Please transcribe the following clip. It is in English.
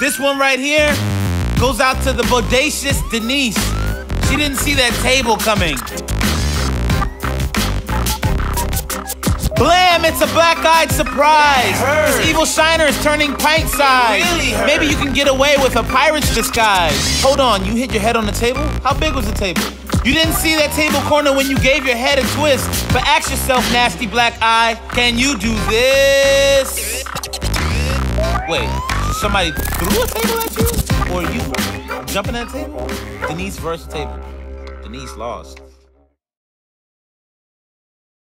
This one right here goes out to the bodacious Denise. She didn't see that table coming. Blam! It's a black-eyed surprise. This evil shiner is turning pint size. Really. Maybe you can get away with a pirate's disguise. Hold on, you hit your head on the table? How big was the table? You didn't see that table corner when you gave your head a twist. But ask yourself, nasty black eye, can you do this? Wait, somebody threw a table at you? Or you jumping at a table? Denise versus table. Denise lost.